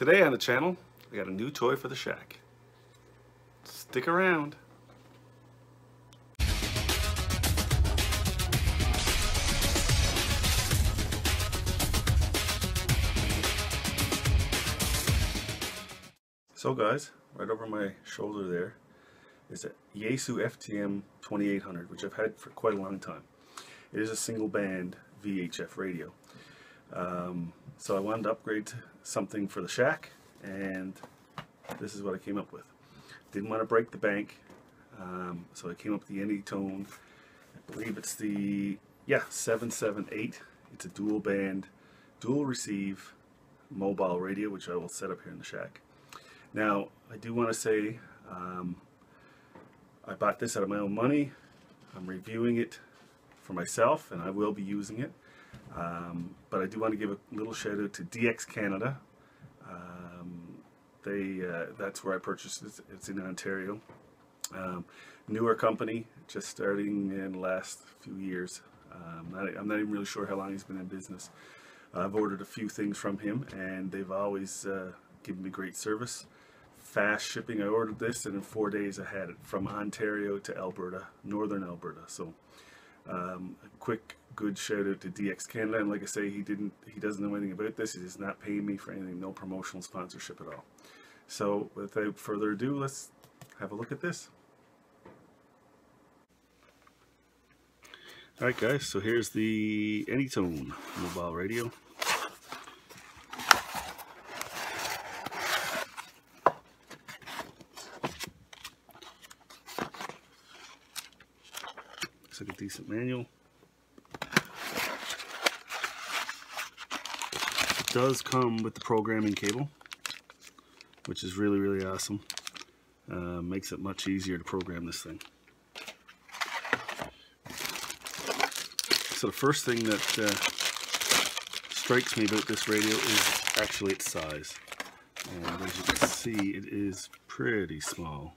Today on the channel, I got a new toy for the shack. Stick around. So guys, right over my shoulder there is a Yaesu FTM 2800, which I've had for quite a long time. It is a single band VHF radio. Um, so I wanted to upgrade to something for the shack, and this is what I came up with. Didn't want to break the bank, um, so I came up with the Anytone. I believe it's the, yeah, 778. It's a dual band, dual receive mobile radio, which I will set up here in the shack. Now, I do want to say, um, I bought this out of my own money. I'm reviewing it for myself, and I will be using it. Um, but I do want to give a little shout out to DX Canada. Um, they uh, that's where I purchased it. It's in Ontario. Um, newer company, just starting in the last few years. Um, not, I'm not even really sure how long he's been in business. I've ordered a few things from him, and they've always uh, given me great service. Fast shipping. I ordered this, and in four days I had it from Ontario to Alberta, northern Alberta. So, um, a quick good shout out to DX Canada. And like I say he didn't he doesn't know anything about this. He he's not paying me for anything. No promotional sponsorship at all. So without further ado let's have a look at this. Alright guys. So here's the Anytone mobile radio like a decent manual It does come with the programming cable, which is really, really awesome. Uh, makes it much easier to program this thing. So the first thing that uh, strikes me about this radio is actually its size. And as you can see, it is pretty small.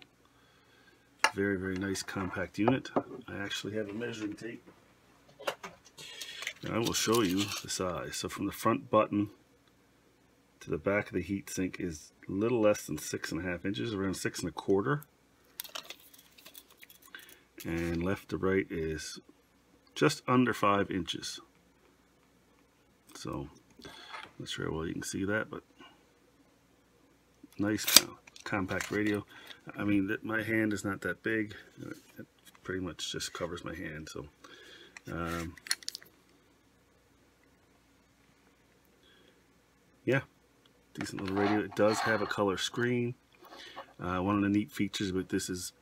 Very, very nice compact unit. I actually have a measuring tape. And I will show you the size. So from the front button to the back of the heat sink is a little less than six and a half inches, around six and a quarter. And left to right is just under five inches. So, not sure how well you can see that, but nice compact radio. I mean, that my hand is not that big. It pretty much just covers my hand. So, um, yeah, decent little radio. It does have a color screen. Uh, one of the neat features about this is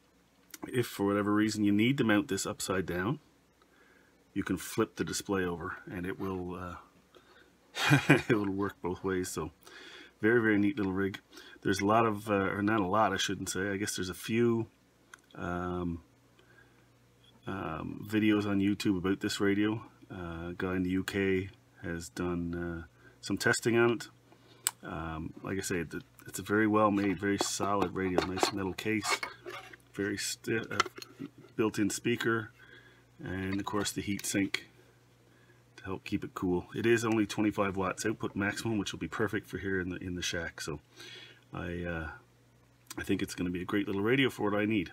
if for whatever reason you need to mount this upside down, you can flip the display over and it will uh, it will work both ways. So very, very neat little rig. There's a lot of, uh, or not a lot, I shouldn't say. I guess there's a few um, um, videos on YouTube about this radio. Uh, a guy in the UK has done uh, some testing on it. Um, like I say, it's a very well made, very solid radio. Nice metal case, very uh, built-in speaker, and of course the heat sink to help keep it cool. It is only 25 watts output maximum, which will be perfect for here in the in the shack. So I uh, I think it's going to be a great little radio for what I need.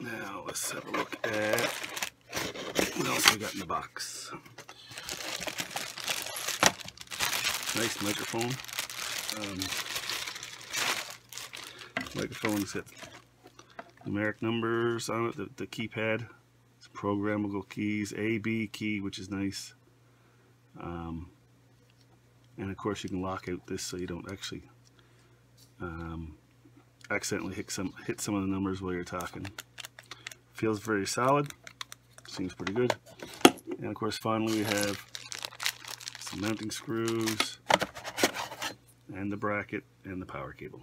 Now let's have a look at what else we got in the box. nice microphone. Um, microphone's got numeric numbers on it, the, the keypad. Programmable keys, A, B key, which is nice. Um, and of course you can lock out this so you don't actually um, accidentally hit some, hit some of the numbers while you're talking. Feels very solid, seems pretty good. And of course finally we have some mounting screws, and the bracket and the power cable.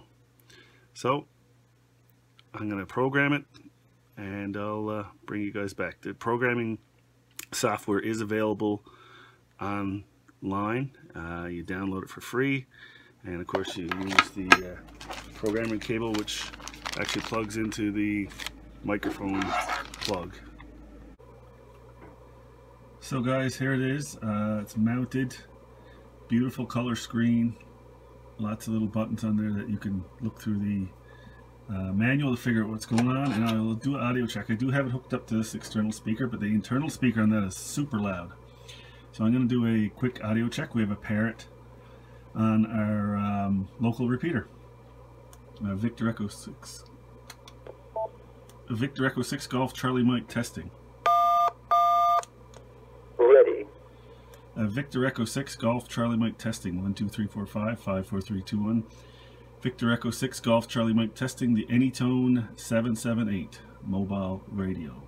So I'm going to program it and I'll uh, bring you guys back. The programming software is available online. Uh, you download it for free and of course you use the uh, programming cable which actually plugs into the microphone plug. So guys, here it is. Uh, it's mounted beautiful color screen lots of little buttons on there that you can look through the uh, manual to figure out what's going on and I'll do an audio check. I do have it hooked up to this external speaker but the internal speaker on that is super loud. So I'm going to do a quick audio check. We have a parrot on our um, local repeater. Uh, Victor Echo 6. Victor Echo 6 Golf Charlie Mike testing. Ready. Uh, Victor Echo 6 Golf Charlie Mike testing. 1, 2, 3, 4, 5, 5, 4, 3, 2, 1. Victor Echo 6 Golf Charlie Mike testing the Anytone 778 mobile radio.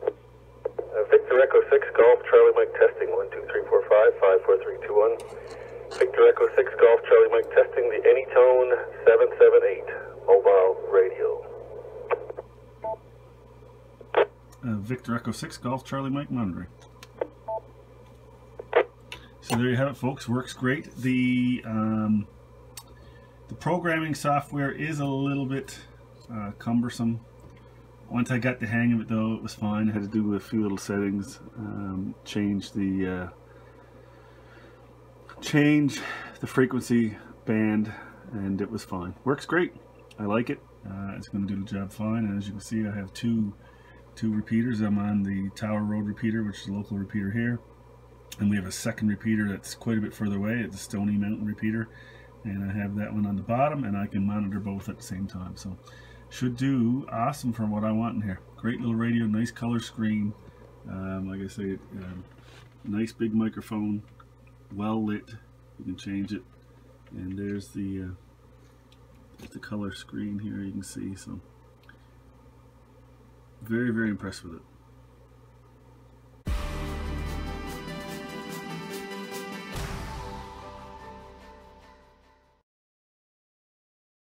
Uh, Victor Echo 6 Golf Charlie Mike testing. 1, 2, 3, 4, 5, 5, 4, 3, 2, 1. Victor Echo 6 Golf Charlie Mike testing the Anytone 778 mobile radio. Uh, Victor Echo 6 Golf Charlie Mike monitoring. So there you have it folks, works great. The um, the programming software is a little bit uh, cumbersome. Once I got the hang of it though, it was fine. I had to do a few little settings, um, change the uh, change the frequency band, and it was fine. Works great. I like it. Uh, it's going to do the job fine. And as you can see, I have two two repeaters. I'm on the Tower Road repeater, which is a local repeater here. And we have a second repeater that's quite a bit further away. It's a Stony Mountain repeater and I have that one on the bottom and I can monitor both at the same time. So should do awesome for what I want in here. Great little radio nice color screen. Um, like I say um, nice big microphone well lit. You can change it. And there's the uh, there's the color screen here you can see so. Very very impressed with it